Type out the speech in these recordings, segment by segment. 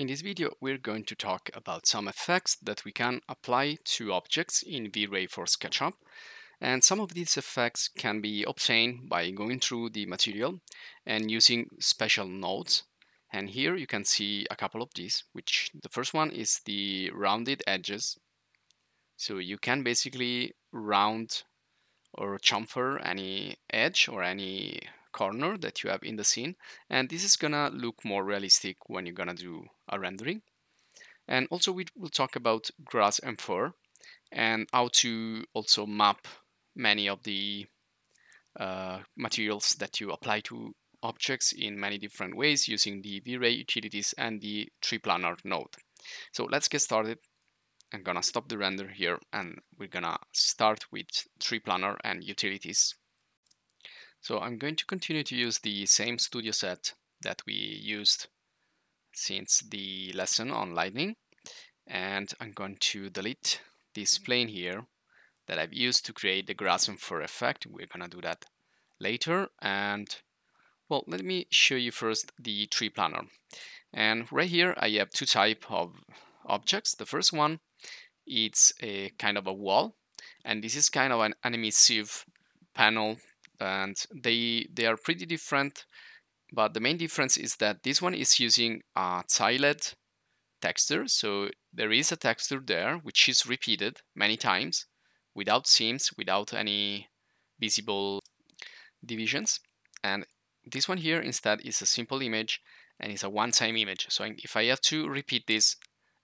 In this video, we're going to talk about some effects that we can apply to objects in V-Ray for SketchUp. And some of these effects can be obtained by going through the material and using special nodes. And here you can see a couple of these, which the first one is the rounded edges. So you can basically round or chamfer any edge or any corner that you have in the scene and this is gonna look more realistic when you're gonna do a rendering and also we will talk about grass and fur and how to also map many of the uh, materials that you apply to objects in many different ways using the V-Ray utilities and the triplanar node. So let's get started. I'm gonna stop the render here and we're gonna start with triplanar and utilities. So I'm going to continue to use the same studio set that we used since the lesson on lightning and I'm going to delete this plane here that I've used to create the grass and fur effect. We're gonna do that later and well let me show you first the triplanar and right here I have two type of objects. The first one it's a kind of a wall and this is kind of an, an emissive panel and they they are pretty different but the main difference is that this one is using uh, a tiled texture. So there is a texture there which is repeated many times without seams without any visible divisions. And this one here instead is a simple image and it's a one-time image. So if I have to repeat this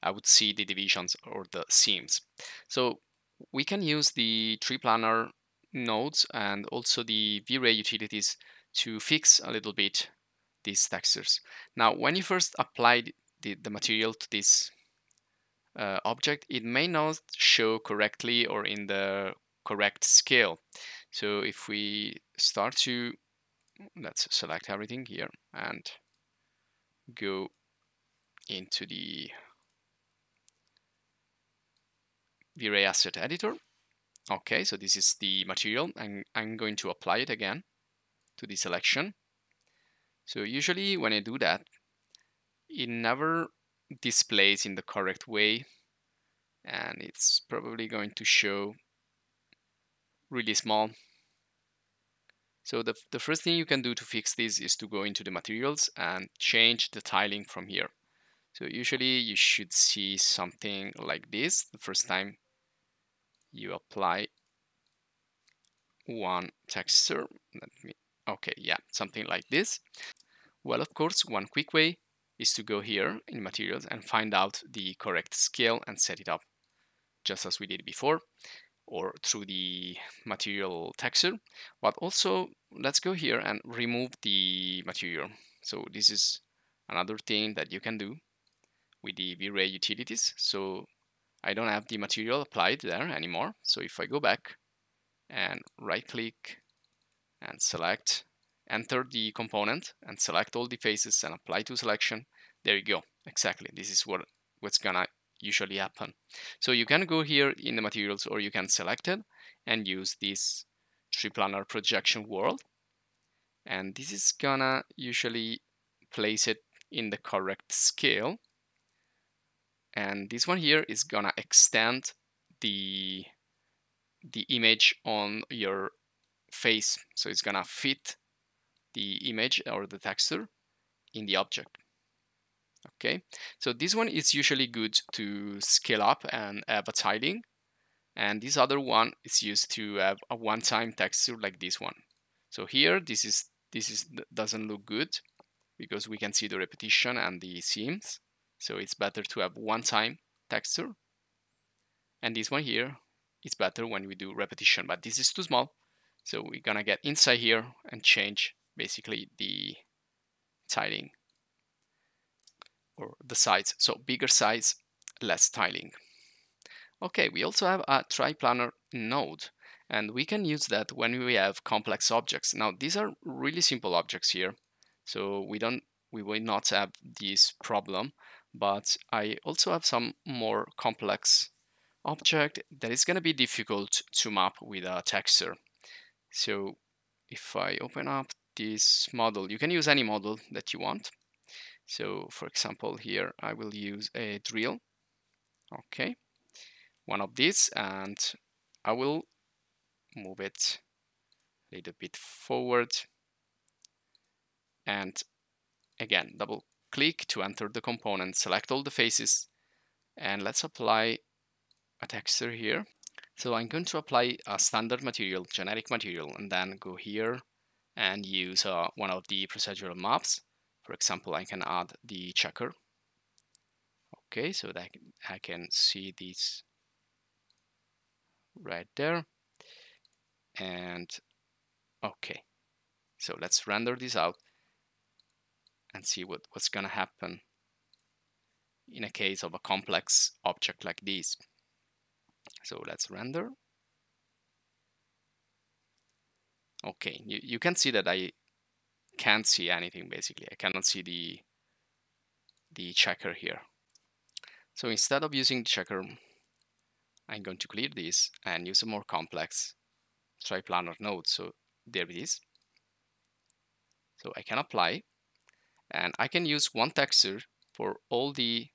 I would see the divisions or the seams. So we can use the triplanar nodes and also the V-Ray utilities to fix a little bit these textures. Now, when you first apply the, the material to this uh, object, it may not show correctly or in the correct scale. So if we start to, let's select everything here and go into the V-Ray asset editor Okay, so this is the material and I'm going to apply it again to the selection. So usually when I do that, it never displays in the correct way and it's probably going to show really small. So the, the first thing you can do to fix this is to go into the materials and change the tiling from here. So usually you should see something like this the first time you apply one texture. Let me, okay, yeah, something like this. Well, of course, one quick way is to go here in materials and find out the correct scale and set it up just as we did before or through the material texture. But also, let's go here and remove the material. So this is another thing that you can do with the V-Ray utilities. So I don't have the material applied there anymore. So if I go back and right click and select, enter the component and select all the faces and apply to selection, there you go. Exactly. This is what what's gonna usually happen. So you can go here in the materials or you can select it and use this triplanar projection world. And this is gonna usually place it in the correct scale and this one here is gonna extend the the image on your face. So it's gonna fit the image or the texture in the object. Okay? So this one is usually good to scale up and have a tiling. And this other one is used to have a one-time texture like this one. So here this is this is doesn't look good because we can see the repetition and the seams so it's better to have one time texture. And this one here is better when we do repetition, but this is too small. So we're gonna get inside here and change basically the tiling or the size. So bigger size, less tiling. Okay, we also have a triplanar node and we can use that when we have complex objects. Now these are really simple objects here, so we don't we will not have this problem but I also have some more complex object that is going to be difficult to map with a texture. So if I open up this model, you can use any model that you want. So for example, here I will use a drill. Okay, one of these and I will move it a little bit forward and again double click to enter the component select all the faces and let's apply a texture here. So I'm going to apply a standard material generic material and then go here and use uh, one of the procedural maps. For example I can add the checker. Okay so that I can see this right there. And okay. So let's render this out and see what, what's gonna happen in a case of a complex object like this so let's render okay you, you can see that I can't see anything basically I cannot see the the checker here so instead of using the checker I'm going to clear this and use a more complex triplanar node. So there it is. So I can apply and I can use one texture for all the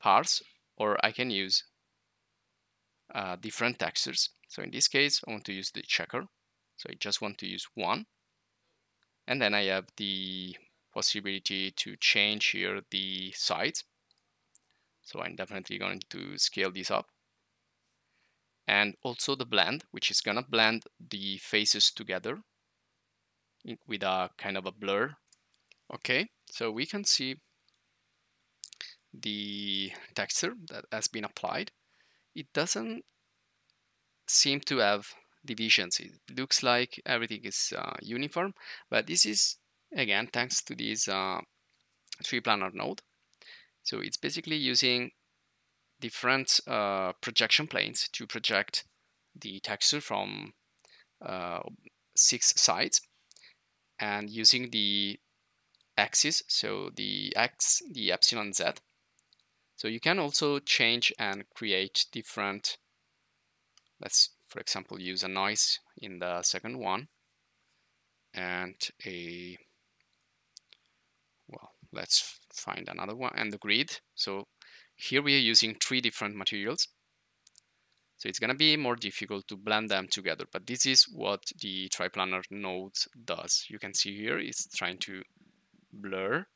parts or I can use uh, different textures. So in this case, I want to use the checker. So I just want to use one. And then I have the possibility to change here the size. So I'm definitely going to scale this up and also the blend, which is gonna blend the faces together with a kind of a blur. Okay, so we can see the texture that has been applied. It doesn't seem to have divisions. It looks like everything is uh, uniform, but this is again thanks to this uh, triplanar node. So it's basically using different uh, projection planes to project the texture from uh, six sides and using the axis so the x the epsilon z so you can also change and create different let's for example use a noise in the second one and a well let's find another one and the grid so here we are using three different materials. So it's going to be more difficult to blend them together, but this is what the triplanar node does. You can see here it's trying to blur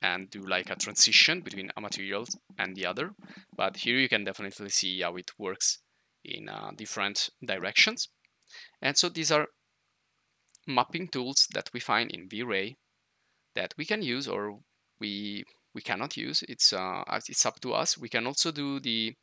and do like a transition between a material and the other. But here you can definitely see how it works in uh, different directions. And so these are mapping tools that we find in V-Ray that we can use or we we cannot use. It's uh, it's up to us. We can also do the